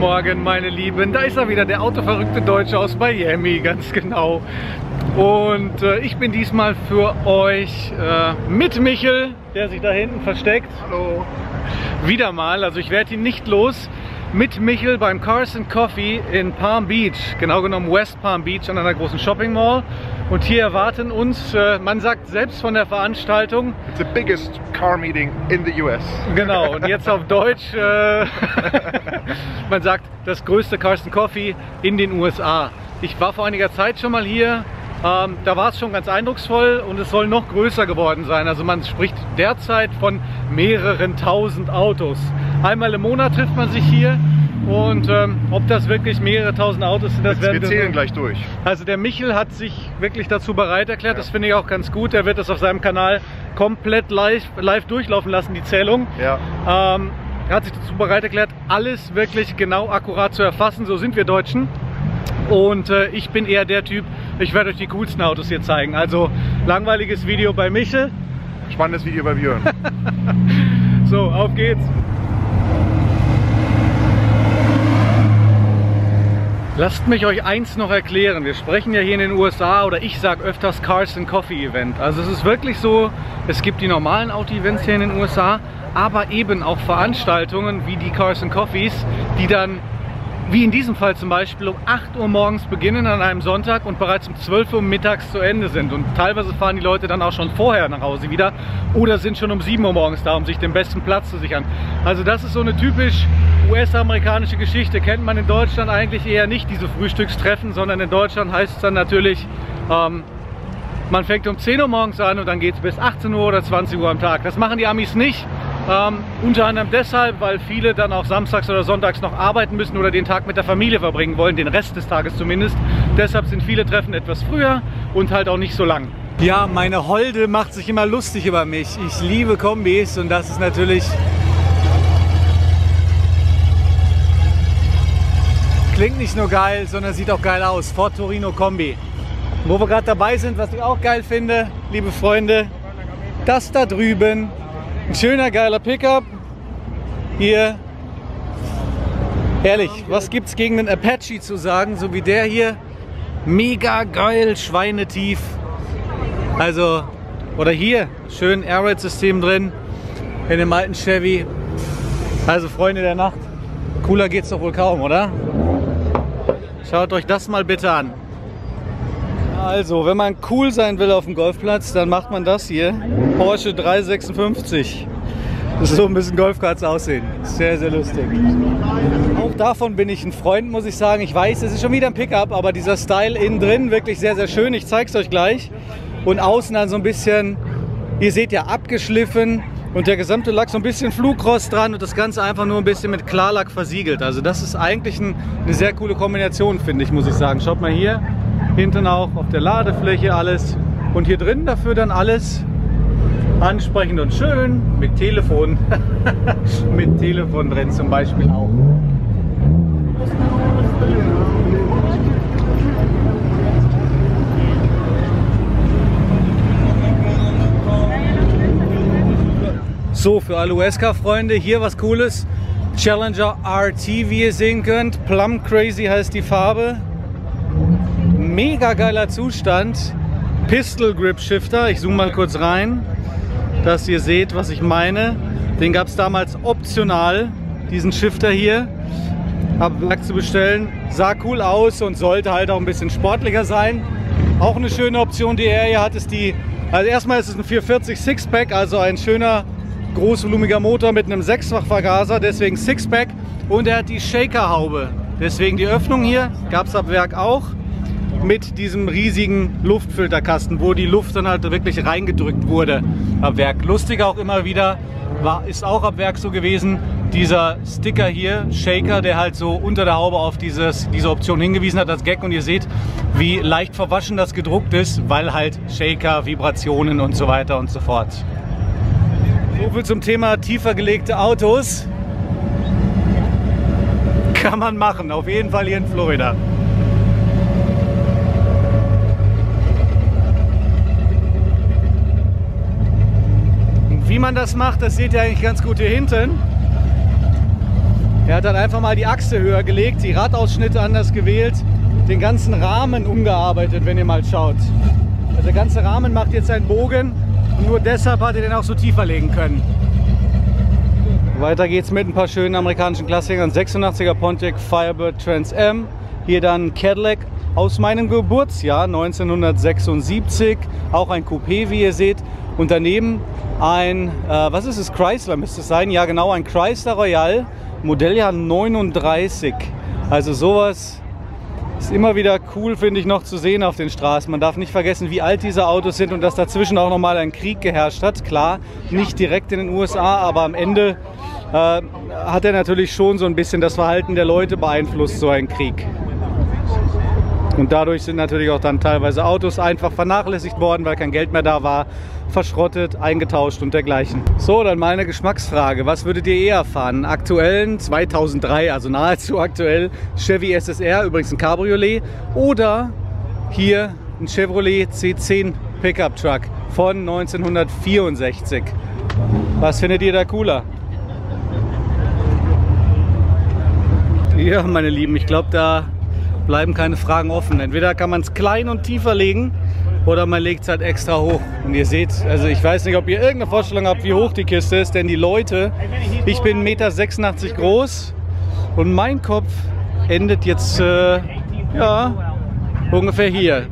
Guten Morgen, meine Lieben. Da ist er wieder, der autoverrückte Deutsche aus Miami, ganz genau. Und äh, ich bin diesmal für euch äh, mit Michel, der sich da hinten versteckt. Hallo. Wieder mal, also ich werde ihn nicht los. Mit Michel beim Carson Coffee in Palm Beach, genau genommen West Palm Beach an einer großen Shopping Mall. Und hier erwarten uns, äh, man sagt selbst von der Veranstaltung, It's the biggest car meeting in the US. Genau, und jetzt auf Deutsch, äh, man sagt, das größte Carsten Coffee in den USA. Ich war vor einiger Zeit schon mal hier, ähm, da war es schon ganz eindrucksvoll und es soll noch größer geworden sein. Also man spricht derzeit von mehreren tausend Autos. Einmal im Monat trifft man sich hier und ähm, ob das wirklich mehrere tausend Autos sind, das Wir werden zählen sehen. gleich durch. Also der Michel hat sich wirklich dazu bereit erklärt, das finde ich auch ganz gut. Er wird das auf seinem Kanal komplett live, live durchlaufen lassen, die Zählung. Ja. Ähm, er hat sich dazu bereit erklärt, alles wirklich genau akkurat zu erfassen. So sind wir Deutschen. Und äh, ich bin eher der Typ, ich werde euch die coolsten Autos hier zeigen. Also langweiliges Video bei Michel. Spannendes Video bei Björn. So, auf geht's. Lasst mich euch eins noch erklären. Wir sprechen ja hier in den USA oder ich sage öfters Cars and Coffee Event. Also es ist wirklich so, es gibt die normalen Auto-Events hier in den USA, aber eben auch Veranstaltungen wie die Cars and Coffees, die dann wie in diesem Fall zum Beispiel um 8 Uhr morgens beginnen an einem Sonntag und bereits um 12 Uhr mittags zu Ende sind. Und teilweise fahren die Leute dann auch schon vorher nach Hause wieder oder sind schon um 7 Uhr morgens da, um sich den besten Platz zu sichern. Also das ist so eine typisch US-amerikanische Geschichte. Kennt man in Deutschland eigentlich eher nicht, diese Frühstückstreffen, sondern in Deutschland heißt es dann natürlich, ähm, man fängt um 10 Uhr morgens an und dann geht es bis 18 Uhr oder 20 Uhr am Tag. Das machen die Amis nicht. Ähm, unter anderem deshalb, weil viele dann auch samstags oder sonntags noch arbeiten müssen oder den Tag mit der Familie verbringen wollen, den Rest des Tages zumindest. Deshalb sind viele Treffen etwas früher und halt auch nicht so lang. Ja, meine Holde macht sich immer lustig über mich. Ich liebe Kombis und das ist natürlich klingt nicht nur geil, sondern sieht auch geil aus. Ford Torino Kombi. Wo wir gerade dabei sind, was ich auch geil finde, liebe Freunde, das da drüben, ein schöner geiler Pickup. Hier, ehrlich, was gibt's gegen einen Apache zu sagen, so wie der hier? Mega geil, schweinetief. Also, oder hier, schön Air-Ride-System drin in dem alten Chevy. Also Freunde der Nacht, cooler geht's doch wohl kaum, oder? Schaut euch das mal bitte an. Also, wenn man cool sein will auf dem Golfplatz, dann macht man das hier. Porsche 356. Das ist so ein bisschen Golfkarts aussehen. Sehr, sehr lustig. Auch davon bin ich ein Freund, muss ich sagen. Ich weiß, es ist schon wieder ein Pickup, aber dieser Style innen drin wirklich sehr, sehr schön. Ich zeige es euch gleich. Und außen dann so ein bisschen, ihr seht ja, abgeschliffen. Und der gesamte Lack so ein bisschen Flugrost dran und das Ganze einfach nur ein bisschen mit Klarlack versiegelt. Also das ist eigentlich ein, eine sehr coole Kombination, finde ich, muss ich sagen. Schaut mal hier, hinten auch auf der Ladefläche alles. Und hier drin dafür dann alles ansprechend und schön mit Telefon. mit Telefon drin zum Beispiel auch. So, für alle USK-Freunde, hier was Cooles. Challenger RT, wie ihr sehen könnt. Plum Crazy heißt die Farbe. Mega geiler Zustand. Pistol Grip Shifter. Ich zoome mal kurz rein, dass ihr seht, was ich meine. Den gab es damals optional, diesen Shifter hier. Ab Werk zu bestellen. Sah cool aus und sollte halt auch ein bisschen sportlicher sein. Auch eine schöne Option, die er hier hat, ist die. Also erstmal ist es ein 440 Sixpack, also ein schöner großvolumiger Motor mit einem Sechsfachvergaser, deswegen Sixpack. Und er hat die Shaker-Haube. Deswegen die Öffnung hier, gab es ab Werk auch, mit diesem riesigen Luftfilterkasten, wo die Luft dann halt wirklich reingedrückt wurde ab Werk. Lustig auch immer wieder, war, ist auch ab Werk so gewesen, dieser Sticker hier, Shaker, der halt so unter der Haube auf dieses, diese Option hingewiesen hat als Gag. Und ihr seht, wie leicht verwaschen das gedruckt ist, weil halt Shaker, Vibrationen und so weiter und so fort. So viel zum Thema tiefer gelegte Autos. Kann man machen, auf jeden Fall hier in Florida. Man das macht, das seht ihr eigentlich ganz gut hier hinten. Er hat dann einfach mal die Achse höher gelegt, die Radausschnitte anders gewählt, den ganzen Rahmen umgearbeitet, wenn ihr mal schaut. Also der ganze Rahmen macht jetzt einen Bogen und nur deshalb hat er den auch so tiefer legen können. Weiter geht's mit ein paar schönen amerikanischen Klassikern. 86er Pontiac Firebird Trans M. Hier dann Cadillac aus meinem Geburtsjahr 1976. Auch ein Coupé, wie ihr seht. Und daneben ein, äh, was ist es, Chrysler müsste es sein. Ja genau, ein Chrysler Royal, Modelljahr 39. Also sowas ist immer wieder cool, finde ich, noch zu sehen auf den Straßen. Man darf nicht vergessen, wie alt diese Autos sind und dass dazwischen auch nochmal ein Krieg geherrscht hat. Klar, nicht direkt in den USA, aber am Ende äh, hat er natürlich schon so ein bisschen das Verhalten der Leute beeinflusst, so ein Krieg. Und dadurch sind natürlich auch dann teilweise Autos einfach vernachlässigt worden, weil kein Geld mehr da war, verschrottet, eingetauscht und dergleichen. So, dann mal eine Geschmacksfrage. Was würdet ihr eher fahren? Aktuellen 2003, also nahezu aktuell, Chevy SSR, übrigens ein Cabriolet, oder hier ein Chevrolet C10 Pickup Truck von 1964. Was findet ihr da cooler? Ja, meine Lieben, ich glaube, da bleiben keine Fragen offen. Entweder kann man es klein und tiefer legen oder man legt es halt extra hoch. Und ihr seht, also ich weiß nicht, ob ihr irgendeine Vorstellung habt, wie hoch die Kiste ist, denn die Leute, ich bin 1,86 Meter groß und mein Kopf endet jetzt, äh, ja, ungefähr hier.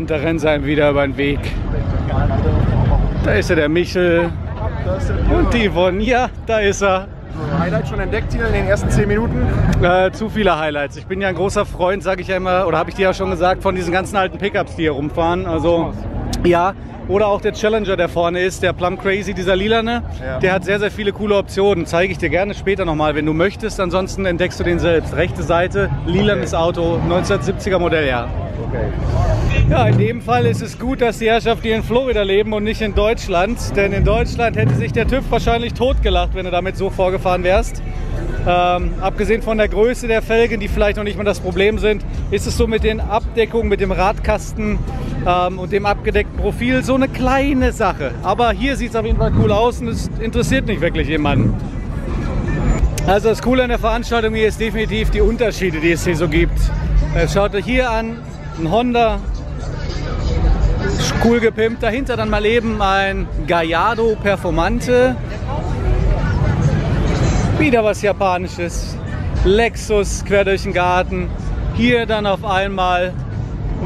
Und da rennt sie einem wieder über den Weg. Da ist er, der Michel. Und die Yvonne. Ja, da ist er. Highlight schon entdeckt hier in den ersten 10 Minuten? Äh, zu viele Highlights. Ich bin ja ein großer Freund, sage ich ja immer, oder habe ich dir ja schon gesagt, von diesen ganzen alten Pickups, die hier rumfahren. Also, ja. Oder auch der Challenger, der vorne ist, der Plum Crazy, dieser lilane. Ja. Der hat sehr, sehr viele coole Optionen. Zeige ich dir gerne später nochmal, wenn du möchtest. Ansonsten entdeckst du den selbst. Rechte Seite, lilanes okay. Auto, 1970er Modelljahr. Okay. Ja, in dem Fall ist es gut, dass die Herrschaft hier in Florida leben und nicht in Deutschland. Denn in Deutschland hätte sich der TÜV wahrscheinlich totgelacht, wenn du damit so vorgefahren wärst. Ähm, abgesehen von der Größe der Felgen, die vielleicht noch nicht mal das Problem sind, ist es so mit den Abdeckungen, mit dem Radkasten ähm, und dem abgedeckten Profil so eine kleine Sache. Aber hier sieht es auf jeden Fall cool aus und es interessiert nicht wirklich jemanden. Also das Coole an der Veranstaltung hier ist definitiv die Unterschiede, die es hier so gibt. Äh, schaut euch hier an, ein Honda, cool gepimpt. Dahinter dann mal eben ein Gallardo Performante. Wieder was Japanisches. Lexus quer durch den Garten. Hier dann auf einmal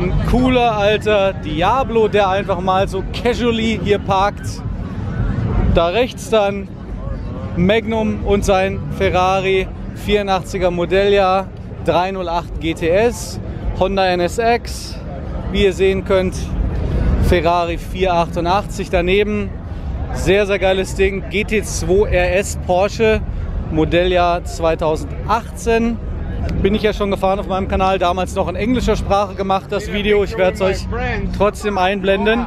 ein cooler alter Diablo, der einfach mal so casually hier parkt. Da rechts dann Magnum und sein Ferrari 84er Modelljahr 308 GTS. Honda NSX, wie ihr sehen könnt, Ferrari 488 daneben. Sehr, sehr geiles Ding. GT2 RS Porsche, Modelljahr 2018. Bin ich ja schon gefahren auf meinem Kanal, damals noch in englischer Sprache gemacht, das Video. Ich werde es euch trotzdem einblenden,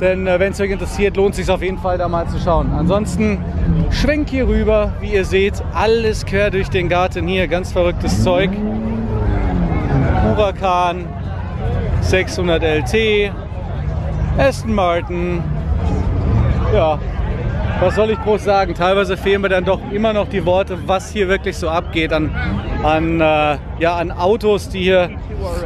denn äh, wenn es euch interessiert, lohnt es sich auf jeden Fall da mal zu schauen. Ansonsten schwenk hier rüber, wie ihr seht, alles quer durch den Garten hier, ganz verrücktes Zeug. Huracan 600 LT, Aston Martin. Ja, was soll ich groß sagen? Teilweise fehlen mir dann doch immer noch die Worte, was hier wirklich so abgeht an, an, äh, ja, an Autos, die hier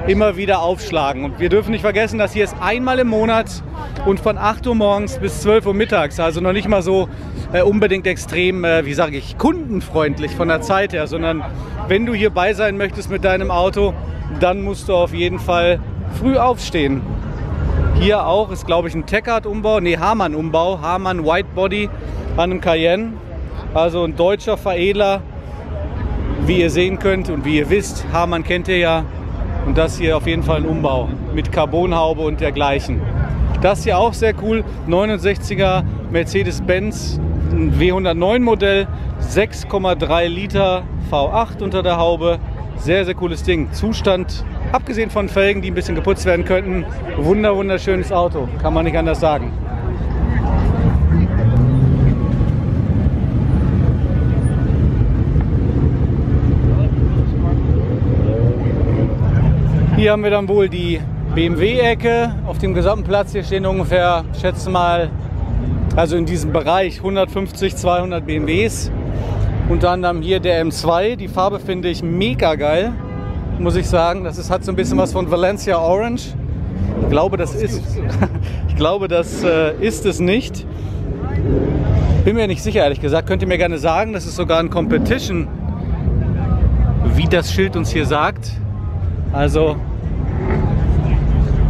immer wieder aufschlagen. Und wir dürfen nicht vergessen, dass hier ist einmal im Monat und von 8 Uhr morgens bis 12 Uhr mittags. Also noch nicht mal so äh, unbedingt extrem, äh, wie sage ich, kundenfreundlich von der Zeit her, sondern wenn du hierbei sein möchtest mit deinem Auto, dann musst du auf jeden Fall früh aufstehen. Hier auch ist, glaube ich, ein Teckard-Umbau, nee, Hamann-Umbau, Hamann Whitebody an einem Cayenne. Also ein deutscher Veredler, wie ihr sehen könnt und wie ihr wisst, Hamann kennt ihr ja. Und das hier auf jeden Fall ein Umbau mit Carbonhaube und dergleichen. Das hier auch sehr cool, 69er Mercedes-Benz W109 Modell, 6,3 Liter V8 unter der Haube, sehr, sehr cooles Ding. Zustand, abgesehen von Felgen, die ein bisschen geputzt werden könnten, wunder wunderschönes Auto, kann man nicht anders sagen. Hier haben wir dann wohl die BMW-Ecke. Auf dem gesamten Platz hier stehen ungefähr, schätze mal, also in diesem Bereich 150, 200 BMWs. Unter anderem hier der M2. Die Farbe finde ich mega geil muss ich sagen. Das ist, hat so ein bisschen was von Valencia Orange. Ich glaube, das ist, ich glaube, das äh, ist es nicht. Bin mir nicht sicher, ehrlich gesagt. Könnt ihr mir gerne sagen. Das ist sogar ein Competition, wie das Schild uns hier sagt. Also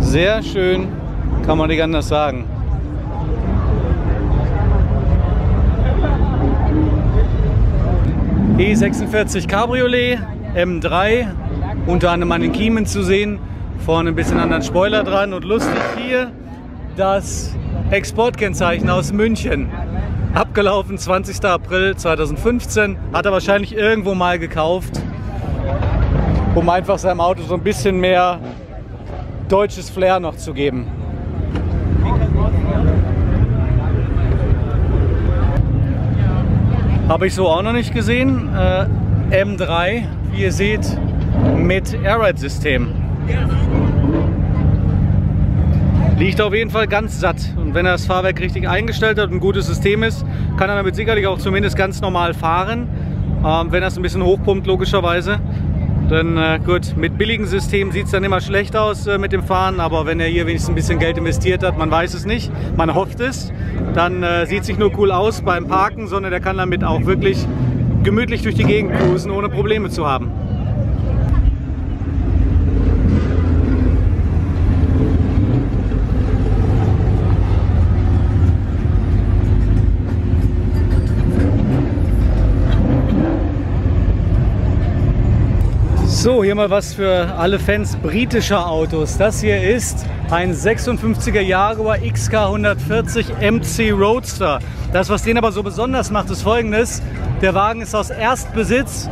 sehr schön, kann man nicht anders sagen. E46 Cabriolet M3, unter anderem an den Kiemen zu sehen, vorne ein bisschen anderen Spoiler dran und lustig hier das Exportkennzeichen aus München. Abgelaufen 20. April 2015, hat er wahrscheinlich irgendwo mal gekauft, um einfach seinem Auto so ein bisschen mehr deutsches Flair noch zu geben. Habe ich so auch noch nicht gesehen. Äh, M3, wie ihr seht, mit Airride-System. Liegt auf jeden Fall ganz satt. Und wenn er das Fahrwerk richtig eingestellt hat und ein gutes System ist, kann er damit sicherlich auch zumindest ganz normal fahren. Ähm, wenn er es ein bisschen hochpumpt, logischerweise. Denn äh, gut, mit billigen Systemen sieht es dann immer schlecht aus äh, mit dem Fahren, aber wenn er hier wenigstens ein bisschen Geld investiert hat, man weiß es nicht, man hofft es, dann äh, sieht es nicht nur cool aus beim Parken, sondern er kann damit auch wirklich gemütlich durch die Gegend cruisen, ohne Probleme zu haben. So, hier mal was für alle Fans britischer Autos. Das hier ist ein 56er Jaguar XK 140 MC Roadster. Das, was den aber so besonders macht, ist folgendes. Der Wagen ist aus Erstbesitz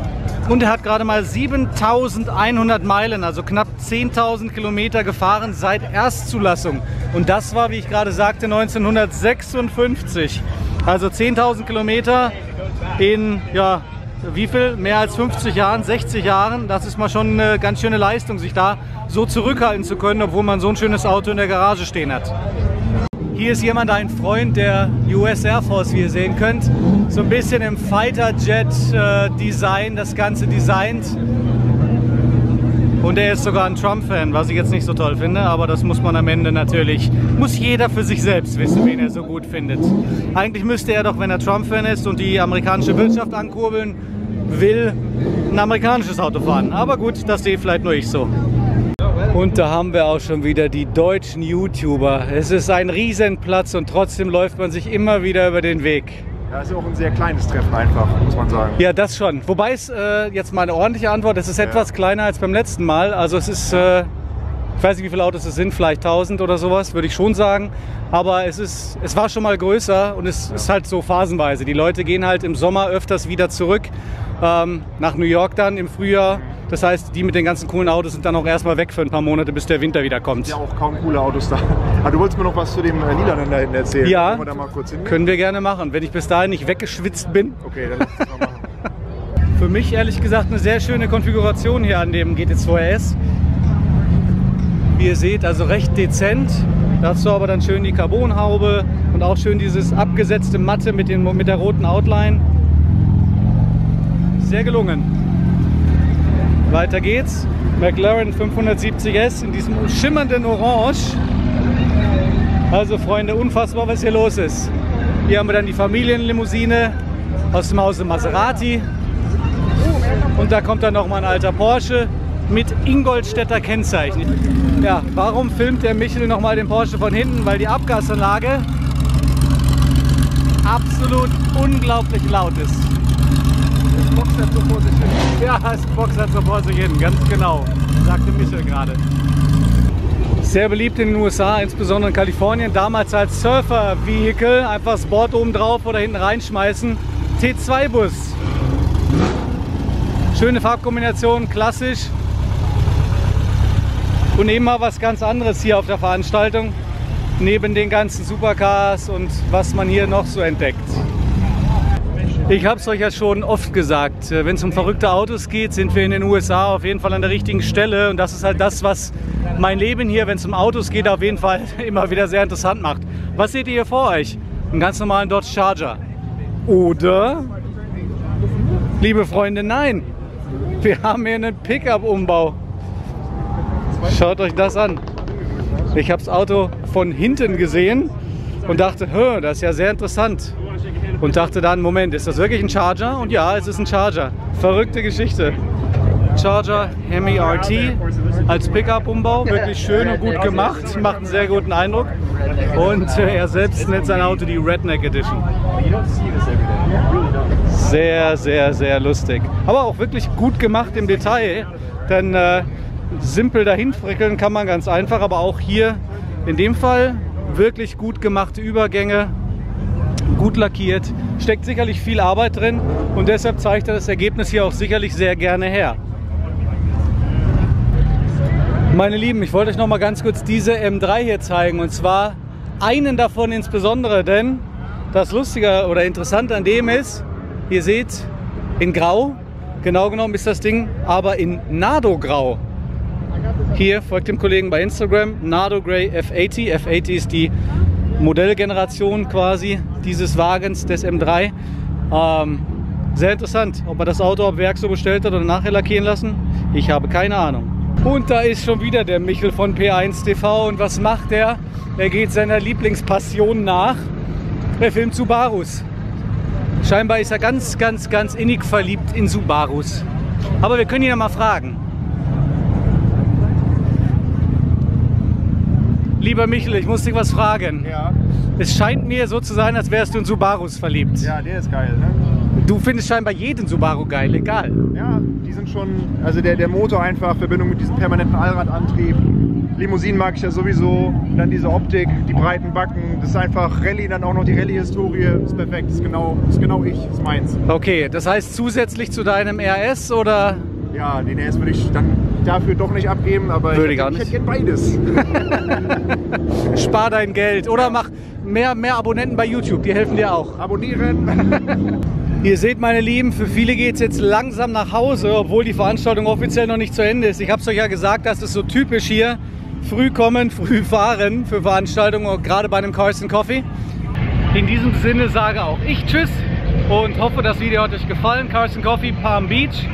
und er hat gerade mal 7100 Meilen, also knapp 10.000 Kilometer gefahren seit Erstzulassung. Und das war, wie ich gerade sagte, 1956. Also 10.000 Kilometer in ja, wie viel? Mehr als 50 Jahren, 60 Jahren. Das ist mal schon eine ganz schöne Leistung, sich da so zurückhalten zu können, obwohl man so ein schönes Auto in der Garage stehen hat. Hier ist jemand, ein Freund der US Air Force, wie ihr sehen könnt. So ein bisschen im Fighter Jet äh, Design, das Ganze designt. Und er ist sogar ein Trump-Fan, was ich jetzt nicht so toll finde, aber das muss man am Ende natürlich, muss jeder für sich selbst wissen, wen er so gut findet. Eigentlich müsste er doch, wenn er Trump-Fan ist und die amerikanische Wirtschaft ankurbeln will, ein amerikanisches Auto fahren. Aber gut, das sehe vielleicht nur ich so. Und da haben wir auch schon wieder die deutschen YouTuber. Es ist ein Riesenplatz und trotzdem läuft man sich immer wieder über den Weg. Ja, ist auch ein sehr kleines Treffen einfach, muss man sagen. Ja, das schon. Wobei es äh, jetzt mal eine ordentliche Antwort, es ist ja. etwas kleiner als beim letzten Mal. Also es ist, äh, ich weiß nicht, wie viele Autos es sind, vielleicht 1000 oder sowas, würde ich schon sagen. Aber es, ist, es war schon mal größer und es ja. ist halt so phasenweise. Die Leute gehen halt im Sommer öfters wieder zurück ähm, nach New York dann im Frühjahr. Das heißt, die mit den ganzen coolen Autos sind dann auch erstmal weg für ein paar Monate, bis der Winter wieder kommt. Ja, auch kaum coole Autos da. Aber du wolltest mir noch was zu dem äh, Niederländer hinten erzählen. Ja, wir da können wir gerne machen, wenn ich bis dahin nicht weggeschwitzt bin. Okay, dann lass uns mal machen. Für mich ehrlich gesagt eine sehr schöne Konfiguration hier an dem GT2 RS. Wie ihr seht, also recht dezent. Dazu aber dann schön die Carbonhaube und auch schön dieses abgesetzte Matte mit, den, mit der roten Outline. Sehr gelungen. Weiter geht's. McLaren 570S in diesem schimmernden Orange. Also Freunde, unfassbar, was hier los ist. Hier haben wir dann die Familienlimousine aus dem Hause Maserati. Und da kommt dann noch mal ein alter Porsche mit Ingolstädter Kennzeichen. Ja, warum filmt der Michel noch mal den Porsche von hinten? Weil die Abgasanlage absolut unglaublich laut ist boxt er so vor sich hin. Ja, es boxt so vor sich hin, ganz genau, sagte Michel gerade. Sehr beliebt in den USA, insbesondere in Kalifornien. Damals als Surfer-Vehicle, einfach das Board oben drauf oder hinten reinschmeißen. T2-Bus. Schöne Farbkombination, klassisch. Und eben mal was ganz anderes hier auf der Veranstaltung. Neben den ganzen Supercars und was man hier noch so entdeckt. Ich habe es euch ja schon oft gesagt, äh, wenn es um verrückte Autos geht, sind wir in den USA auf jeden Fall an der richtigen Stelle. Und das ist halt das, was mein Leben hier, wenn es um Autos geht, auf jeden Fall immer wieder sehr interessant macht. Was seht ihr hier vor euch? Einen ganz normalen Dodge Charger. Oder, liebe Freunde, nein. Wir haben hier einen Pickup-Umbau. Schaut euch das an. Ich habe das Auto von hinten gesehen und dachte, das ist ja sehr interessant und dachte dann, Moment, ist das wirklich ein Charger? Und ja, es ist ein Charger. Verrückte Geschichte. Charger Hemi RT als Pickup-Umbau, wirklich schön und gut gemacht, macht einen sehr guten Eindruck. Und äh, er selbst nennt sein Auto die Redneck Edition. Sehr, sehr, sehr lustig. Aber auch wirklich gut gemacht im Detail, denn äh, simpel dahin frickeln kann man ganz einfach, aber auch hier in dem Fall wirklich gut gemachte Übergänge, gut lackiert, steckt sicherlich viel Arbeit drin und deshalb zeigt er das Ergebnis hier auch sicherlich sehr gerne her. Meine Lieben, ich wollte euch noch mal ganz kurz diese M3 hier zeigen und zwar einen davon insbesondere, denn das Lustige oder Interessante an dem ist, ihr seht in Grau, genau genommen ist das Ding aber in Nardo-Grau. Hier folgt dem Kollegen bei Instagram, Nardo Grey F80. F80 ist die Modellgeneration quasi dieses Wagens des M3. Ähm, sehr interessant, ob er das Auto ab Werk so bestellt hat oder nachher lackieren lassen. Ich habe keine Ahnung. Und da ist schon wieder der Michel von P1 TV. Und was macht er? Er geht seiner Lieblingspassion nach. Er filmt Subarus. Scheinbar ist er ganz, ganz, ganz innig verliebt in Subarus. Aber wir können ihn ja mal fragen. Lieber Michel, ich muss dich was fragen. Ja. Es scheint mir so zu sein, als wärst du in Subarus verliebt. Ja, der ist geil, ne? Du findest scheinbar jeden Subaru geil, egal. Ja, die sind schon, also der, der Motor einfach, Verbindung mit diesem permanenten Allradantrieb. Limousinen mag ich ja sowieso, dann diese Optik, die breiten Backen, das ist einfach Rallye, dann auch noch die Rallye-Historie, ist perfekt, ist genau, ist genau ich, ist meins. Okay, das heißt zusätzlich zu deinem RS oder? Ja, den RS würde ich dann dafür doch nicht abgeben, aber Würde ich, ich auch hätte- ich nicht. hätte beides. Spar dein Geld oder mach mehr, mehr Abonnenten bei YouTube, die helfen dir auch. Abonnieren. Ihr seht, meine Lieben, für viele geht es jetzt langsam nach Hause, obwohl die Veranstaltung offiziell noch nicht zu Ende ist. Ich habe es euch ja gesagt, das ist so typisch hier. Früh kommen, früh fahren für Veranstaltungen, gerade bei einem Carson Coffee. In diesem Sinne sage auch ich Tschüss und hoffe, das Video hat euch gefallen. Carson Coffee, Palm Beach.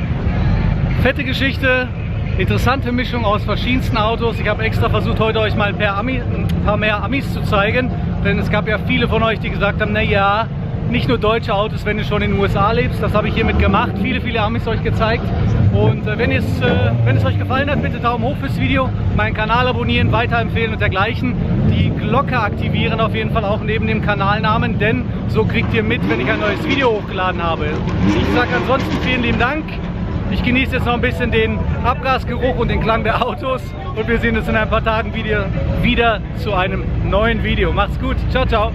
Fette Geschichte, interessante Mischung aus verschiedensten Autos. Ich habe extra versucht, heute euch mal ein paar, Ami, ein paar mehr Amis zu zeigen, denn es gab ja viele von euch, die gesagt haben, na ja, nicht nur deutsche Autos, wenn du schon in den USA lebst. Das habe ich hiermit gemacht. Viele, viele Amis euch gezeigt. Und äh, wenn, es, äh, wenn es euch gefallen hat, bitte Daumen hoch fürs Video, meinen Kanal abonnieren, weiterempfehlen und dergleichen. Die Glocke aktivieren auf jeden Fall auch neben dem Kanalnamen, denn so kriegt ihr mit, wenn ich ein neues Video hochgeladen habe. Ich sage ansonsten vielen lieben Dank. Ich genieße jetzt noch ein bisschen den Abgasgeruch und den Klang der Autos und wir sehen uns in ein paar Tagen wieder, wieder zu einem neuen Video. Macht's gut. Ciao, ciao.